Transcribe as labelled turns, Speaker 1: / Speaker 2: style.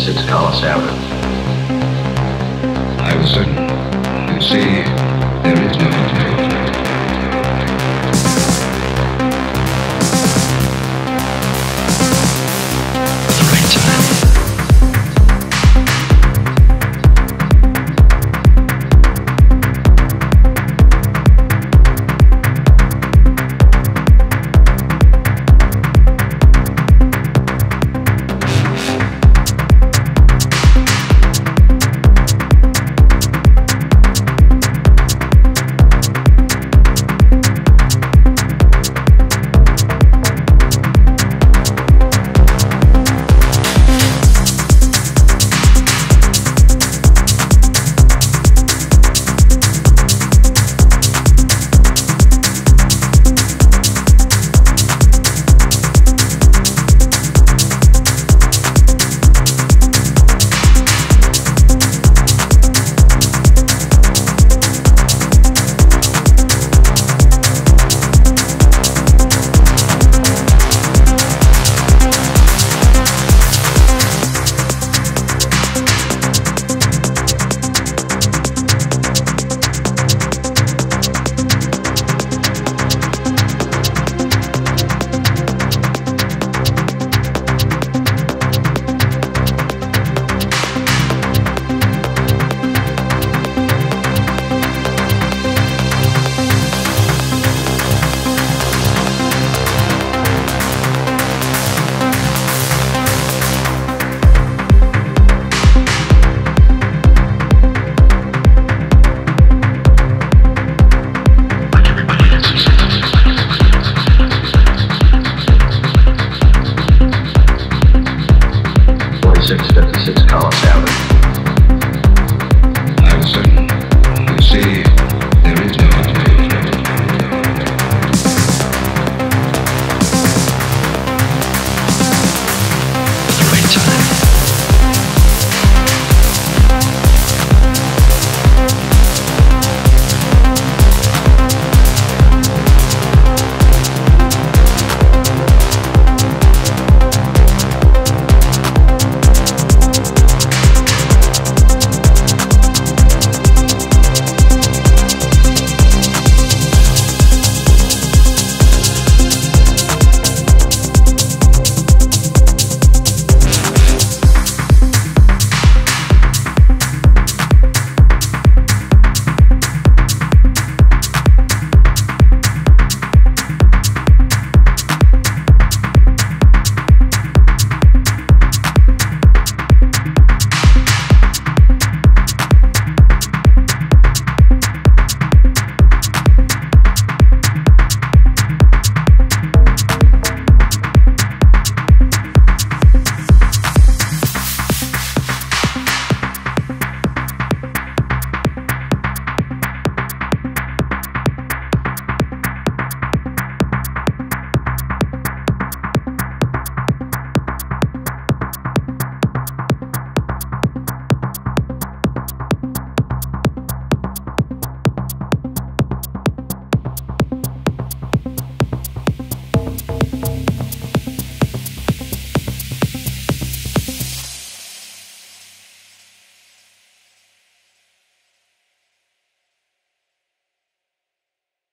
Speaker 1: 4656 Collis Avenue.
Speaker 2: I was certain. You see, there is no hotel.